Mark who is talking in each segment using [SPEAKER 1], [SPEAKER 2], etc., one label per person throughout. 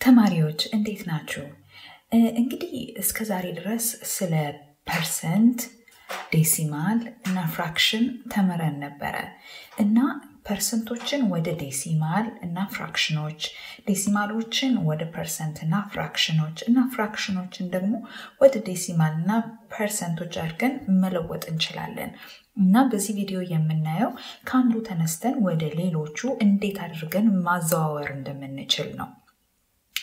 [SPEAKER 1] ተማሪዎች እንዴት ናችሁ? እንግዲህ እስከ ዛሬ ድረስ ስለ percent፣ decimal እና fraction ተምረን ነበረ እና ፐርሰንቶችን ወደ ዴሲማል እና ፍራክሽኖች፣ ዴሲማሎችን ወደ ፐርሰንት እና ፍራክሽኖች እና ፍራክሽኖችን ደግሞ ወደ ዴሲማል እና ፐርሰንቶች አድርገን መለወጥ እንችላለን። እና በዚህ ቪዲዮ የምናየው ከአንዱ ተነስተን ወደ ሌሎቹ እንዴት አድርገን ማዘዋወር እንደምንችል ነው።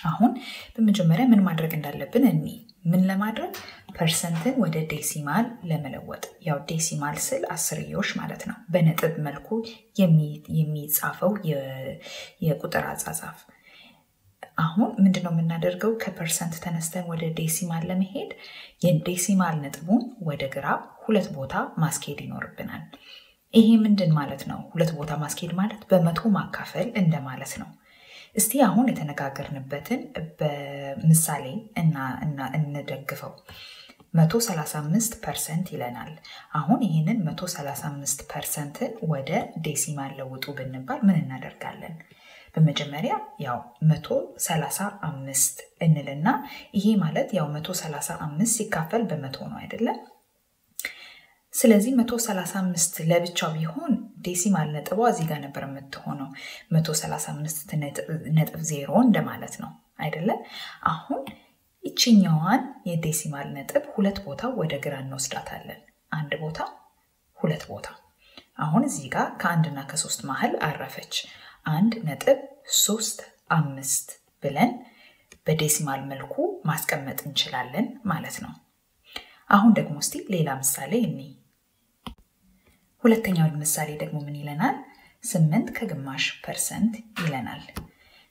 [SPEAKER 1] አሁን በመጀመሪያ ምን ማድረግ እንዳለብን እኒ ምን ለማድረግ percent ን ወደ decimal ለመለወጥ ያው decimal ስል አስርዮሽ ማለት ነው። በነጥብ መልኩ የሚጻፈው የቁጥር አጻጻፍ። አሁን ምንድን ነው የምናደርገው? ከ percent ተነስተን ወደ decimal ለመሄድ የ decimal ነጥቡን ወደ ግራ ሁለት ቦታ ማስኬድ ይኖርብናል። ይሄ ምንድን ማለት ነው? ሁለት ቦታ ማስኬድ ማለት በመቶ ማካፈል እንደማለት ነው። እስቲ አሁን የተነጋገርንበትን በምሳሌ እንደግፈው። 135 percent ይለናል። አሁን ይህንን 135 percent ን ወደ decimal ለውጡ ብንባል ምን እናደርጋለን? በመጀመሪያ ያው 135 እንልና ይሄ ማለት ያው 135 ሲካፈል በመቶ ነው አይደለም? ስለዚህ 135 ለብቻው ቢሆን ዴሲማል ነጥቧ እዚህ ጋር ነበር የምትሆነው 135 ነጥብ ዜሮ እንደማለት ነው አይደለም? አሁን ይችኛዋን የዴሲማል ነጥብ ሁለት ቦታ ወደ ግራ እንወስዳታለን። አንድ ቦታ፣ ሁለት ቦታ። አሁን እዚህ ጋር ከአንድና ከሶስት መሀል አረፈች። አንድ ነጥብ ሶስት አምስት ብለን በዴሲማል መልኩ ማስቀመጥ እንችላለን ማለት ነው። አሁን ደግሞ እስቲ ሌላ ምሳሌ እኒ ሁለተኛው ምሳሌ ደግሞ ምን ይለናል? ስምንት ከግማሽ percent ይለናል።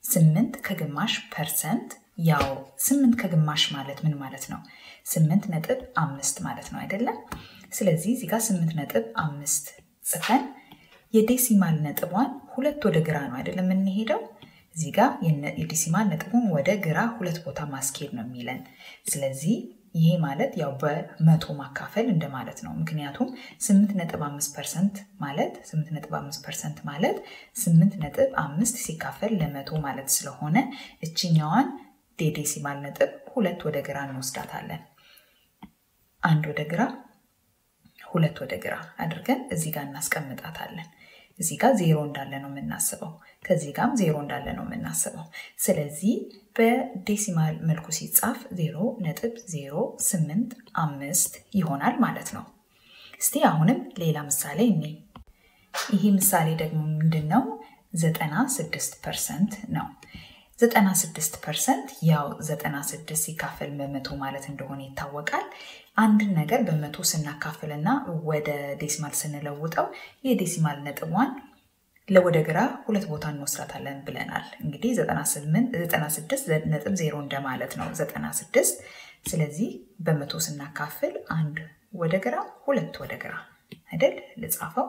[SPEAKER 1] ስምንት ከግማሽ percent ያው ስምንት ከግማሽ ማለት ምን ማለት ነው? ስምንት ነጥብ አምስት ማለት ነው አይደለም? ስለዚህ እዚህ ጋር ስምንት ነጥብ አምስት ጽፈን የ decimal ነጥቧን ሁለት ወደ ግራ ነው አይደለም የምንሄደው እዚህ ጋር የ decimal ነጥቡን ወደ ግራ ሁለት ቦታ ማስኬድ ነው የሚለን። ስለዚህ ይሄ ማለት ያው በመቶ ማካፈል እንደማለት ነው። ምክንያቱም 8.5 percent ማለት 8.5 percent ማለት 8.5 ሲካፈል ለመቶ ማለት ስለሆነ እችኛዋን የ decimal ነጥብ ሁለት ወደ ግራ እንወስዳታለን። አንድ ወደ ግራ፣ ሁለት ወደ ግራ አድርገን እዚህ ጋር እናስቀምጣታለን። እዚህ ጋር ዜሮ እንዳለ ነው የምናስበው። ከዚህ ጋርም ዜሮ እንዳለ ነው የምናስበው። ስለዚህ በ decimal መልኩ ሲጻፍ ዜሮ ነጥብ ዜሮ ስምንት አምስት ይሆናል ማለት ነው። እስቲ አሁንም ሌላ ምሳሌ እኔ ይህ ምሳሌ ደግሞ ምንድን ነው? ዘጠና ስድስት percent ነው። ዘጠና ስድስት percent ያው ዘጠና ስድስት ሲካፈል በመቶ ማለት እንደሆነ ይታወቃል። አንድን ነገር በመቶ ስናካፍልና ወደ ዴሲማል ስንለውጠው የዴሲማል ነጥቧን ለወደ ግራ ሁለት ቦታ እንወስዳታለን ብለናል። እንግዲህ 96 ነጥብ ዜሮ እንደማለት ነው 96። ስለዚህ በመቶ ስናካፍል አንድ ወደ ግራ ሁለት ወደ ግራ አይደል? ልጻፈው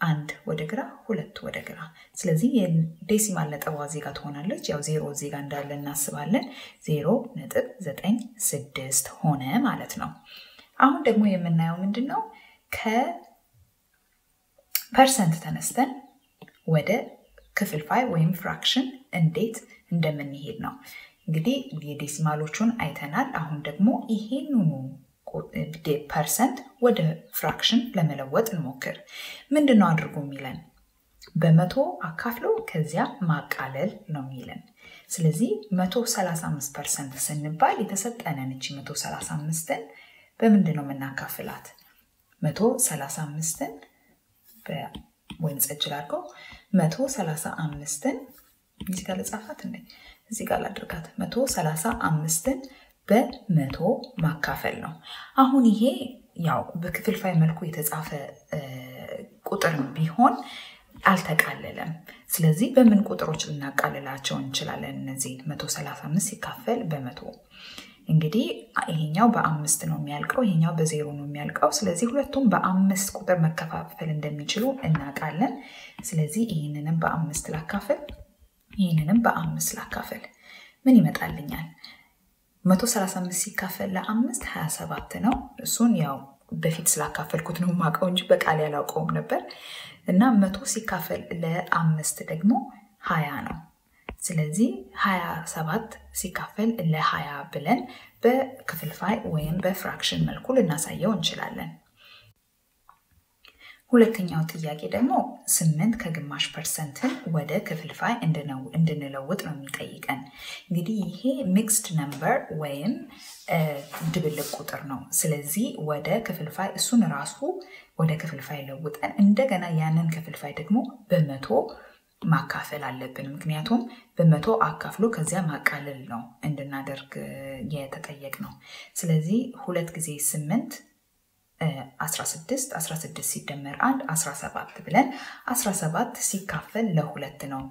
[SPEAKER 1] አንድ ወደ ግራ ሁለት ወደ ግራ። ስለዚህ የዴሲማል ነጥቧ እዚህ ጋር ትሆናለች። ያው ዜሮ እዚህ ጋር እንዳለ እናስባለን። ዜሮ ነጥብ ዘጠኝ ስድስት ሆነ ማለት ነው። አሁን ደግሞ የምናየው ምንድን ነው? ከ percent ተነስተን ወደ ክፍልፋይ ወይም fraction እንዴት እንደምንሄድ ነው። እንግዲህ የ decimal ኦቹን አይተናል። አሁን ደግሞ ይሄንኑ percent ወደ fraction ለመለወጥ እንሞክር። ምንድን ነው አድርጉ የሚለን? በመቶ አካፍሎ ከዚያ ማቃለል ነው የሚለን። ስለዚህ 135 percent ስንባል የተሰጠነን እቺ 135ን በምንድን ነው የምናካፍላት? 135ን ወይም ጸጅ ላድርገው 135ን እዚህ ጋር ልጻፋት እንዴ? እዚህ ጋር ላድርጋት 135ን በመቶ ማካፈል ነው። አሁን ይሄ ያው በክፍልፋይ መልኩ የተጻፈ ቁጥር ቢሆን አልተቃለለም። ስለዚህ በምን ቁጥሮች ልናቃልላቸው እንችላለን? እነዚህ 135 ሲካፈል በመቶ እንግዲህ ይሄኛው በአምስት ነው የሚያልቀው፣ ይሄኛው በዜሮ ነው የሚያልቀው። ስለዚህ ሁለቱም በአምስት ቁጥር መከፋፈል እንደሚችሉ እናውቃለን። ስለዚህ ይህንንም በአምስት ላካፍል፣ ይህንንም በአምስት ላካፍል። ምን ይመጣልኛል? 135 ሲካፈል ለአምስት 27 ነው። እሱን ያው በፊት ስላካፈልኩት ነው የማውቀው እንጂ በቃል አላውቀውም ነበር። እና መቶ ሲካፈል ለአምስት ደግሞ ሀያ ነው። ስለዚህ 27 ሲካፈል ለ20 ብለን በክፍልፋይ ወይም በ fraction መልኩ ልናሳየው እንችላለን። ሁለተኛው ጥያቄ ደግሞ ስምንት ከግማሽ percent ን ወደ ክፍልፋይ እንድንለውጥ ነው የሚጠይቀን። እንግዲህ ይሄ mixed number ወይም ድብልቅ ቁጥር ነው። ስለዚህ ወደ ክፍልፋይ እሱን ራሱ ወደ ክፍልፋይ ለውጠን እንደገና ያንን ክፍልፋይ ደግሞ በመቶ ማካፈል አለብን። ምክንያቱም በመቶ አካፍሎ ከዚያ ማቃለል ነው እንድናደርግ የተጠየቅ ነው። ስለዚህ ሁለት ጊዜ ስምንት 16 16 ሲደመር 1 17 ብለን 17 ሲካፈል ለሁለት ነው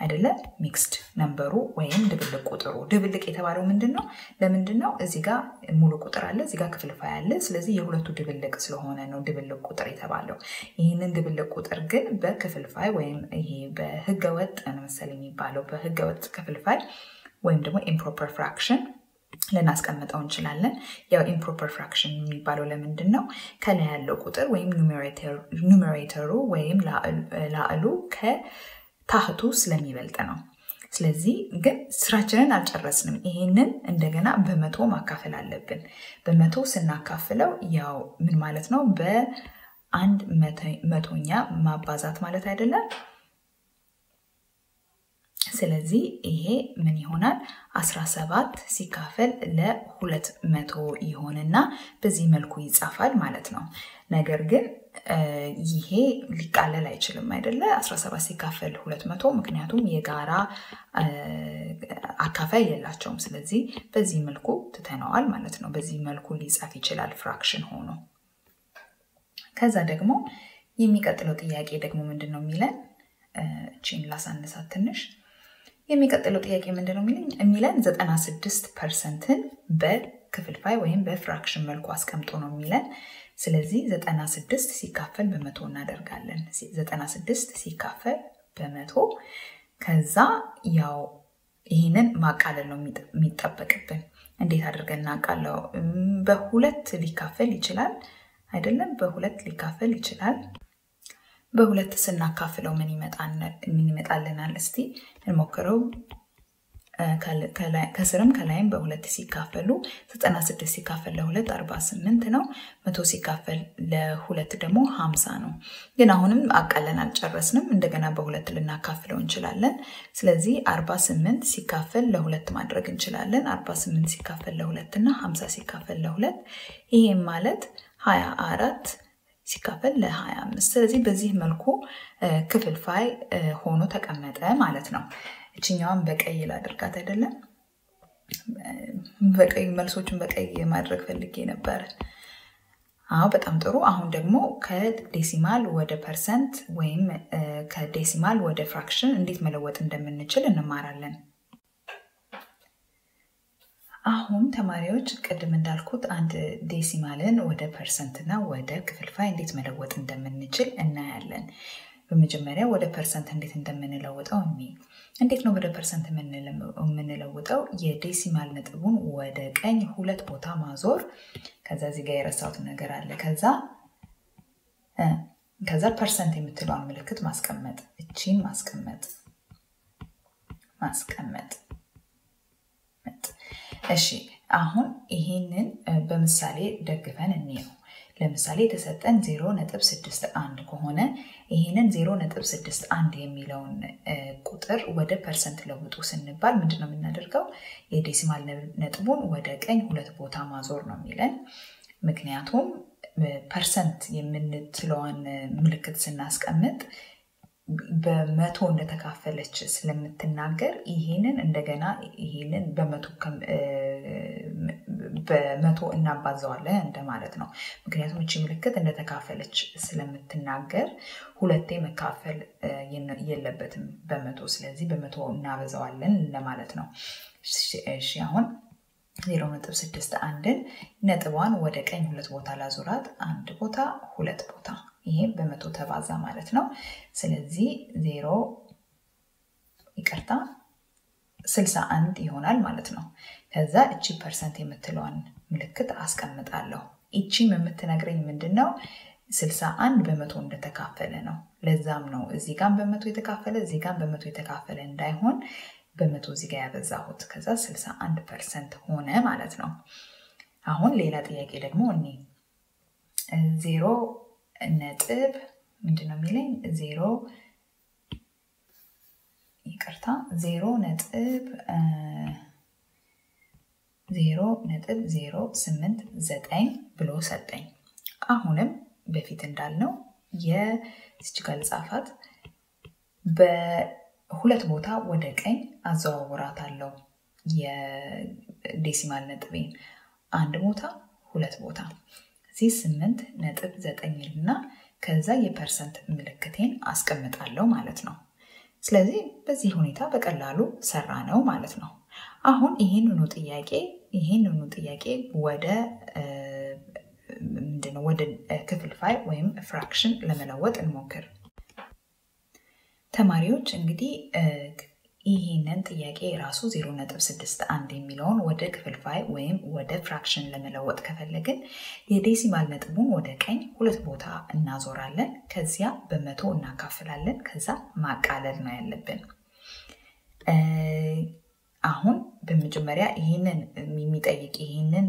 [SPEAKER 1] አይደለ? mixed number ኡ ወይም ድብልቅ ቁጥሩ። ድብልቅ የተባለው ምንድን ነው? ለምንድን ነው? እዚህ ጋር ሙሉ ቁጥር አለ፣ እዚህ ጋር ክፍልፋይ አለ። ስለዚህ የሁለቱ ድብልቅ ስለሆነ ነው ድብልቅ ቁጥር የተባለው። ይህንን ድብልቅ ቁጥር ግን በክፍልፋይ ወይም ይሄ በህገወጥ መሰል የሚባለው በህገወጥ ክፍልፋይ ወይም ደግሞ improper fraction ልናስቀምጠው እንችላለን። ያው improper fraction የሚባለው ለምንድን ነው? ከላይ ያለው ቁጥር ወይም ኑሜሬተሩ ወይም ላዕሉ ከታህቱ ስለሚበልጥ ነው። ስለዚህ ግን ስራችንን አልጨረስንም። ይሄንን እንደገና በመቶ ማካፈል አለብን። በመቶ ስናካፍለው ያው ምን ማለት ነው? በአንድ መቶኛ ማባዛት ማለት አይደለም። ስለዚህ ይሄ ምን ይሆናል? 17 ሲካፈል ለሁለት መቶ ይሆንና በዚህ መልኩ ይጻፋል ማለት ነው። ነገር ግን ይሄ ሊቃለል አይችልም አይደለ? 17 ሲካፈል 200 ምክንያቱም የጋራ አካፋይ የላቸውም። ስለዚህ በዚህ መልኩ ትተነዋል ማለት ነው። በዚህ መልኩ ሊጻፍ ይችላል ፍራክሽን ሆኖ። ከዛ ደግሞ የሚቀጥለው ጥያቄ ደግሞ ምንድን ነው የሚለን? እቺን ላሳንሳት ትንሽ የሚቀጥለው ጥያቄ ምንድን ነው የሚለን 96 percent ን በክፍልፋይ ወይም በ fraction መልኩ አስቀምጡ ነው የሚለን። ስለዚህ 96 ሲካፈል በመቶ እናደርጋለን። 96 ሲካፈል በመቶ ከዛ ያው ይህንን ማቃለል ነው የሚጠበቅብን። እንዴት አድርገን እናቃልለው? በሁለት ሊካፈል ይችላል አይደለም? በሁለት ሊካፈል ይችላል። በሁለት ስናካፍለው ምን ይመጣልናል? እስቲ እንሞክረው። ከስርም ከላይም በሁለት ሲካፈሉ 96 ሲካፈል ለሁለት 48 ነው። መቶ ሲካፈል ለሁለት ደግሞ 50 ነው። ግን አሁንም አቃለን አልጨረስንም። እንደገና በሁለት ልናካፍለው እንችላለን። ስለዚህ 48 ሲካፈል ለሁለት ማድረግ እንችላለን። 48 ሲካፈል ለሁለት እና 50 ሲካፈል ለሁለት ይህም ማለት 24 ሲካፈል ለ25 ስለዚህ በዚህ መልኩ ክፍልፋይ ሆኖ ተቀመጠ ማለት ነው። እችኛዋን በቀይ ላድርጋት አይደለም። በቀይ መልሶችን በቀይ ማድረግ ፈልጌ ነበረ። አዎ በጣም ጥሩ። አሁን ደግሞ ከ decimal ወደ percent ወይም ከ decimal ወደ fraction እንዴት መለወጥ እንደምንችል እንማራለን። አሁን ተማሪዎች ቅድም እንዳልኩት አንድ decimal ን ወደ percent እና ወደ ክፍልፋይ እንዴት መለወጥ እንደምንችል እናያለን። በመጀመሪያ ወደ percent እንዴት እንደምንለውጠው እንይ እንዴት ነው ወደ percent የምንለውጠው? የ decimal ነጥቡን ወደ ቀኝ ሁለት ቦታ ማዞር። ከዛ እዚህ ጋር የረሳሁት ነገር አለ። ከዛ ከዛ percent የምትለውን ምልክት ማስቀመጥ፣ እቺን ማስቀመጥ ማስቀመጥ እሺ አሁን ይሄንን በምሳሌ ደግፈን እንየው። ለምሳሌ የተሰጠን 0.61 ከሆነ ይሄንን 0.61 የሚለውን ቁጥር ወደ percent ለውጡ ስንባል ምንድን ነው የምናደርገው? የ decimal ነጥቡን ወደ ቀኝ ሁለት ቦታ ማዞር ነው የሚለን። ምክንያቱም percent የምትለዋን ምልክት ስናስቀምጥ በመቶ እንደተካፈለች ስለምትናገር ይሄንን እንደገና ይሄንን በመቶ እናባዘዋለን እንደማለት ነው። ምክንያቱም እቺ ምልክት እንደተካፈለች ስለምትናገር ሁለቴ መካፈል የለበትም በመቶ ስለዚህ በመቶ እናበዛዋለን ለማለት ነው። እሺ አሁን ዜሮ ነጥብ ስድስት አንድን ነጥቧን ወደ ቀኝ ሁለት ቦታ ላዙራት፣ አንድ ቦታ ሁለት ቦታ ይሄም በመቶ ተባዛ ማለት ነው። ስለዚህ ዜሮ ይቅርታ ስልሳ አንድ ይሆናል ማለት ነው። ከዛ እቺ percent የምትለዋን ምልክት አስቀምጣለሁ። ይቺም የምትነግረኝ ምንድን ነው? ስልሳ አንድ በመቶ እንደተካፈለ ነው። ለዛም ነው እዚህ ጋም በመቶ የተካፈለ እዚህ ጋም በመቶ የተካፈለ እንዳይሆን በመቶ እዚህ ጋር ያበዛሁት። ከዛ 61 percent ሆነ ማለት ነው። አሁን ሌላ ጥያቄ ደግሞ እኔ ዜሮ ነጥብ ምንድን ነው የሚለኝ? ዜሮ ይቅርታ ዜሮ ነጥብ ዜሮ ነጥብ ዜሮ ስምንት ዘጠኝ ብሎ ሰጠኝ። አሁንም በፊት እንዳልነው የዚች ጋር ልጻፋት። በሁለት ቦታ ወደ ቀኝ አዘዋውራታለሁ የዴሲማል ነጥቤን። አንድ ቦታ ሁለት ቦታ እዚህ ስምንት ነጥብ ዘጠኝ እና ከዛ የ percent ምልክቴን አስቀምጣለሁ ማለት ነው። ስለዚህ በዚህ ሁኔታ በቀላሉ ሰራነው ማለት ነው። አሁን ይህንኑ ጥያቄ ይህንኑ ጥያቄ ወደ ምንድነው ወደ ክፍልፋይ ወይም fraction ለመለወጥ እንሞክር። ተማሪዎች እንግዲህ ይህንን ጥያቄ ራሱ 0.61 የሚለውን ወደ ክፍልፋይ ወይም ወደ fraction ለመለወጥ ከፈለግን የዴሲማል ነጥቡን ወደ ቀኝ ሁለት ቦታ እናዞራለን። ከዚያ በመቶ እናካፍላለን። ከዛ ማቃለል ነው ያለብን። አሁን በመጀመሪያ ይህንን የሚጠይቅ ይህንን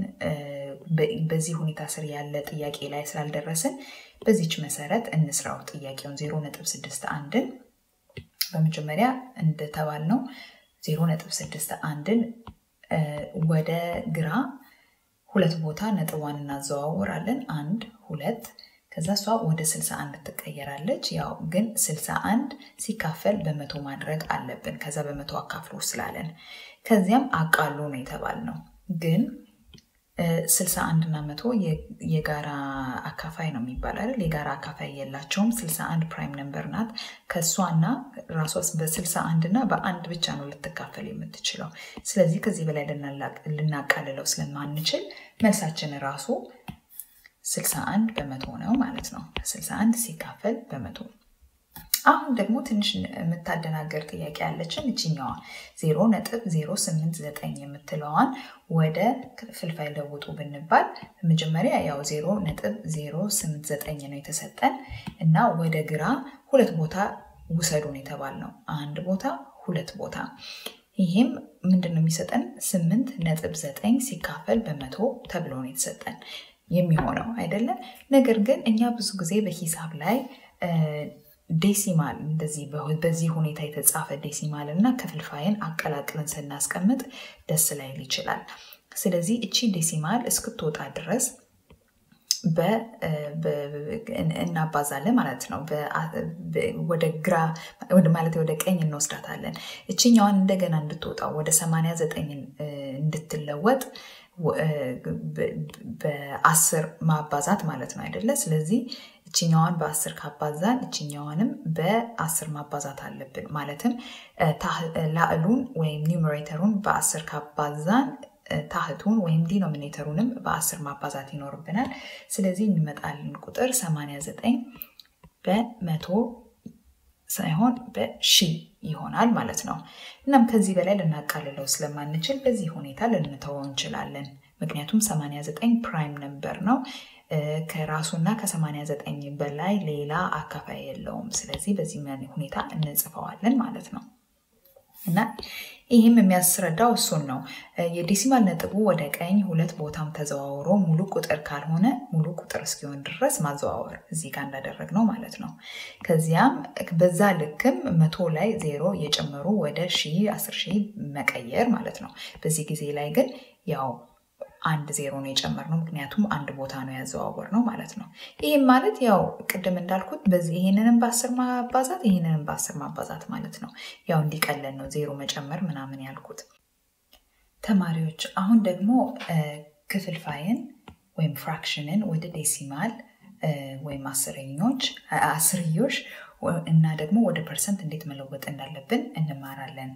[SPEAKER 1] በዚህ ሁኔታ ስር ያለ ጥያቄ ላይ ስላልደረስን በዚች መሰረት እንስራው ጥያቄውን 0.61ን በመጀመሪያ እንደተባልነው 0.61ን ወደ ግራ ሁለት ቦታ ነጥቧን እናዘዋውራለን። አንድ ሁለት፣ ከዛ እሷ ወደ 61 ትቀየራለች። ያው ግን 61 ሲካፈል በመቶ ማድረግ አለብን። ከዛ በመቶ አካፍሎ ስላለን ከዚያም አቃሉ ነው የተባልነው ግን 61 እና መቶ የጋራ አካፋይ ነው የሚባል አይደል? የጋራ አካፋይ የላቸውም። 61 prime number ናት። ከእሷና ራሷ በ61 እና በአንድ ብቻ ነው ልትካፈል የምትችለው። ስለዚህ ከዚህ በላይ ልናቃልለው ስለማንችል መልሳችን ራሱ 61 በመቶ ነው ማለት ነው። 61 ሲካፈል በመቶ አሁን ደግሞ ትንሽ የምታደናገር ጥያቄ ያለችን እችኛዋ 0.089 የምትለዋን ወደ ክፍልፋይ ለውጡ ብንባል መጀመሪያ ያው 0.089 ነው የተሰጠን እና ወደ ግራ ሁለት ቦታ ውሰዱን የተባልነው አንድ ቦታ ሁለት ቦታ ይህም ምንድን ነው የሚሰጠን? ስምንት ነጥብ ዘጠኝ ሲካፈል በመቶ ተብሎ ነው የተሰጠን የሚሆነው አይደለም። ነገር ግን እኛ ብዙ ጊዜ በሂሳብ ላይ decimal እንደዚህ በዚህ ሁኔታ የተጻፈ decimal እና ክፍልፋይን አቀላቅለን ስናስቀምጥ ደስ ላይል ይችላል። ስለዚህ እቺ decimal እስክትወጣ ድረስ እናባዛለን ማለት ነው። ወደ ግራ ማለት ወደ ቀኝ እንወስዳታለን። እችኛዋን እንደገና እንድትወጣ ወደ 89 እንድትለወጥ በአስር ማባዛት ማለት ነው አይደለ? ስለዚህ እችኛዋን በአስር ካባዛን እችኛዋንም በአስር ማባዛት አለብን። ማለትም ላዕሉን ወይም ኒውመሬተሩን በአስር ካባዛን ታህቱን ወይም ዲኖሚኔተሩንም በአስር ማባዛት ይኖርብናል። ስለዚህ የሚመጣልን ቁጥር 89 በመቶ ሳይሆን በሺ ይሆናል ማለት ነው። እናም ከዚህ በላይ ልናቃልለው ስለማንችል በዚህ ሁኔታ ልንተወው እንችላለን። ምክንያቱም 89 prime number ነው። ከራሱና ከ89 በላይ ሌላ አካፋይ የለውም። ስለዚህ በዚህ ሁኔታ እንጽፈዋለን ማለት ነው። እና ይህም የሚያስረዳው እሱን ነው። የዴሲማል ነጥቡ ወደ ቀኝ ሁለት ቦታም ተዘዋውሮ ሙሉ ቁጥር ካልሆነ ሙሉ ቁጥር እስኪሆን ድረስ ማዘዋወር እዚህ ጋር እንዳደረግ ነው ማለት ነው። ከዚያም በዛ ልክም መቶ ላይ ዜሮ እየጨመሩ ወደ ሺህ አስር ሺህ መቀየር ማለት ነው። በዚህ ጊዜ ላይ ግን ያው አንድ ዜሮ ነው የጨመርነው፣ ምክንያቱም አንድ ቦታ ነው ያዘዋወር ነው ማለት ነው። ይህም ማለት ያው ቅድም እንዳልኩት በዚህ ይህንንም በአስር ማባዛት ይህንንም በአስር ማባዛት ማለት ነው። ያው እንዲቀለን ነው ዜሮ መጨመር ምናምን ያልኩት። ተማሪዎች አሁን ደግሞ ክፍልፋይን ወይም fraction ን ወደ decimal ወይም አስረኞች አስርዮሽ እና ደግሞ ወደ percent እንዴት መለወጥ እንዳለብን እንማራለን።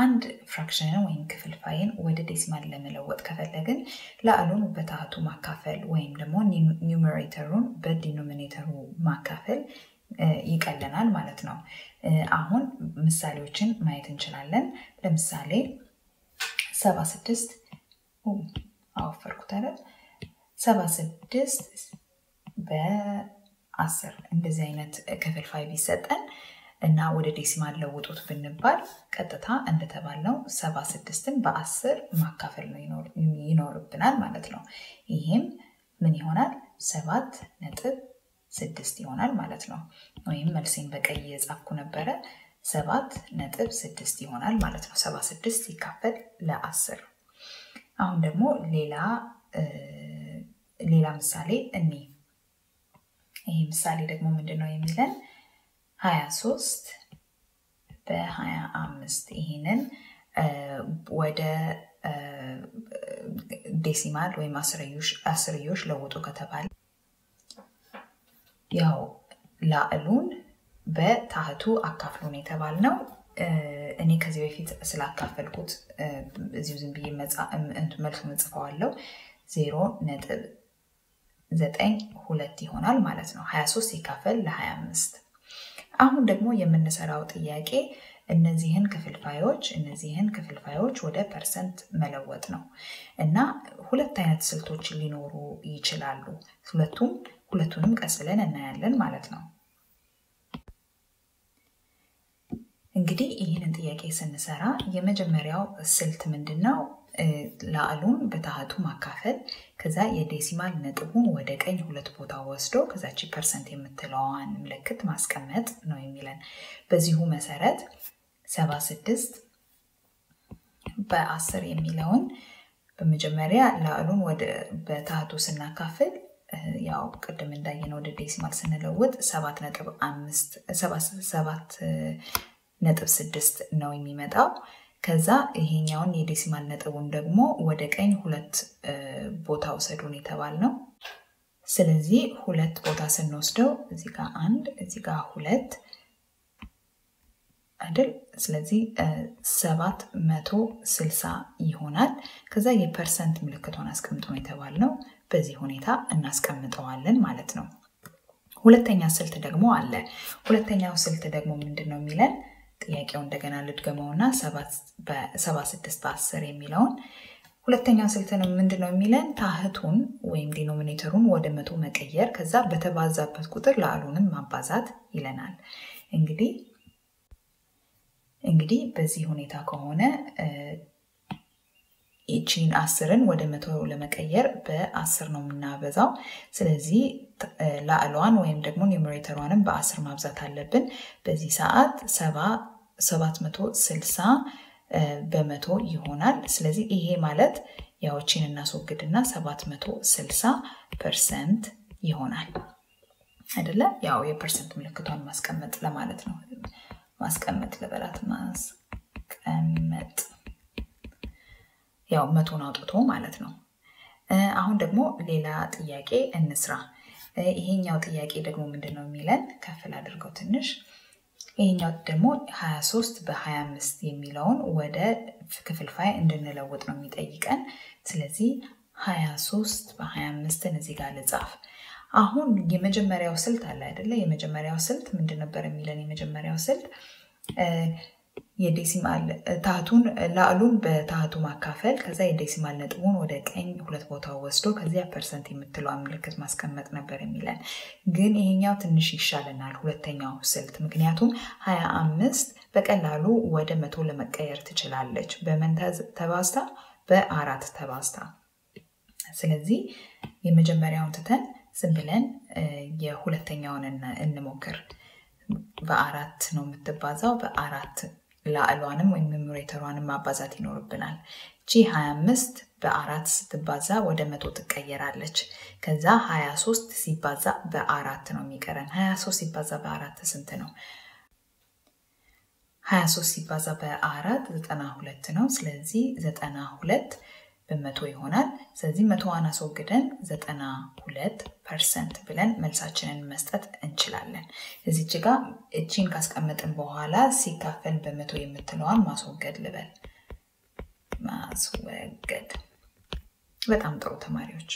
[SPEAKER 1] አንድ fraction ን ወይም ክፍልፋይን ወደ decimal ለመለወጥ ከፈለግን ላዕሉን በታህቱ ማካፈል ወይም ደግሞ numerator ኡን በ denominator ኡ ማካፈል ይቀለናል ማለት ነው። አሁን ምሳሌዎችን ማየት እንችላለን። ለምሳሌ ሰባ ስድስት አወፈርኩት አይደል? ሰባ ስድስት አስር እንደዚህ አይነት ክፍልፋይ ቢሰጠን እና ወደ ዴሲማል ለውጡት ብንባል ቀጥታ እንደተባልነው ሰባ ስድስትን በአስር ማካፈል ነው ይኖርብናል ማለት ነው። ይህም ምን ይሆናል? ሰባት ነጥብ ስድስት ይሆናል ማለት ነው። ወይም መልሴን በቀይ የጻፍኩ ነበረ። ሰባት ነጥብ ስድስት ይሆናል ማለት ነው። ሰባ ስድስት ሲካፈል ለአስር። አሁን ደግሞ ሌላ ሌላ ምሳሌ እኒ ይህ ምሳሌ ደግሞ ምንድን ነው የሚለን ሀያ ሶስት በሀያ አምስት ይህንን ወደ ዴሲማል ወይም አስርዮሽ ለውጡ ከተባለ ያው ላዕሉን በታህቱ አካፍሉን የተባልነው እኔ ከዚህ በፊት ስላካፈልኩት እዚሁ ዝም ብዬ መልሱ መጽፈዋለው ዜሮ ነጥብ ዘጠኝ ሁለት ይሆናል ማለት ነው። 23 ሲካፈል ለ25 አሁን ደግሞ የምንሰራው ጥያቄ እነዚህን ክፍልፋዮች እነዚህን ክፍልፋዮች ወደ percent መለወጥ ነው እና ሁለት አይነት ስልቶች ሊኖሩ ይችላሉ። ሁለቱም ሁለቱንም ቀስ ብለን እናያለን ማለት ነው። እንግዲህ ይህንን ጥያቄ ስንሰራ የመጀመሪያው ስልት ምንድን ነው? ላዕሉን በታህቱ ማካፈል ከዛ የ decimal ነጥቡን ወደ ቀኝ ሁለት ቦታ ወስዶ ከዛ እቺ percent የምትለዋን ምልክት ማስቀመጥ ነው የሚለን። በዚሁ መሰረት ሰባ ስድስት በአስር የሚለውን በመጀመሪያ ላዕሉን ወደ በታህቱ ስናካፍል ያው ቅድም እንዳየነው ወደ ዴሲማል ስንለውጥ ሰባት ነጥብ አምስት ሰባት ነጥብ ስድስት ነው የሚመጣው። ከዛ ይሄኛውን የዴሲማል ነጥቡን ደግሞ ወደ ቀኝ ሁለት ቦታ ውሰዱን የተባል ነው። ስለዚህ ሁለት ቦታ ስንወስደው እዚህ ጋር አንድ እዚህ ጋር ሁለት አይደል? ስለዚህ ሰባት መቶ ስልሳ ይሆናል። ከዛ የ percent ምልክቷን አስቀምጦ ነው የተባልነው። በዚህ ሁኔታ እናስቀምጠዋለን ማለት ነው። ሁለተኛ ስልት ደግሞ አለ። ሁለተኛው ስልት ደግሞ ምንድን ነው የሚለን ጥያቄው እንደገና ልድገመውና ሰባ ስድስት በአስር የሚለውን ሁለተኛው ስልትን ምንድን ነው የሚለን ታህቱን ወይም denominator ኡን ወደ መቶ መቀየር ከዛ በተባዛበት ቁጥር ላዕሉንም ማባዛት ይለናል እንግዲህ እንግዲህ በዚህ ሁኔታ ከሆነ ይቺን አስርን ወደ መቶ ለመቀየር በአስር ነው የምናበዛው። ስለዚህ ላዕሏን ወይም ደግሞ ኒውሜሬተሯንም በአስር ማብዛት አለብን። በዚህ ሰዓት ሰባ 760 በመቶ ይሆናል። ስለዚህ ይሄ ማለት ያዎችን እናስወግድና 760 percent ይሆናል አይደለ? ያው የ percent ምልክቷን ማስቀመጥ ለማለት ነው። ማስቀመጥ ልበላት፣ ማስቀመጥ ያው መቶን አውጥቶ ማለት ነው። አሁን ደግሞ ሌላ ጥያቄ እንስራ። ይሄኛው ጥያቄ ደግሞ ምንድን ነው የሚለን? ከፍል አድርገው ትንሽ ይሄኛው ደግሞ 23 በ25 የሚለውን ወደ ክፍልፋይ እንድንለውጥ ነው የሚጠይቀን። ስለዚህ 23 በ25ን እዚህ ጋር ልጻፍ። አሁን የመጀመሪያው ስልት አለ አይደለ? የመጀመሪያው ስልት ምንድን ነበር የሚለን? የመጀመሪያው ስልት የ decimal ታህቱን ላዕሉን በታህቱ ማካፈል ከዛ የ decimal ነጥቡን ወደ ቀኝ ሁለት ቦታ ወስዶ ከዚያ percent የምትለዋን ምልክት ማስቀመጥ ነበር የሚለን። ግን ይሄኛው ትንሽ ይሻለናል፣ ሁለተኛው ስልት። ምክንያቱም ሀያ አምስት በቀላሉ ወደ መቶ ለመቀየር ትችላለች። በምን ተባዝታ? በአራት ተባዝታ። ስለዚህ የመጀመሪያውን ትተን ዝም ብለን የሁለተኛውን እንሞክር። በአራት ነው የምትባዛው። በአራት ላዕሏንም ወይም ኒውሜሬተሯንም ማባዛት ይኖርብናል። እቺ 25 በአራት ስትባዛ ወደ መቶ ትቀየራለች። ከዛ 23 ሲባዛ በአራት ነው የሚቀረን። 23 ሲባዛ በአራት ስንት ነው? 23 ሲባዛ በአራት 92 ነው። ስለዚህ 92 በመቶ ይሆናል። ስለዚህ መቶዋን አስወግደን 92 ፐርሰንት ብለን መልሳችንን መስጠት እንችላለን። እዚች ጋ እቺን ካስቀመጥን በኋላ ሲካፈል በመቶ የምትለዋን ማስወገድ ልበል። ማስወገድ። በጣም ጥሩ ተማሪዎች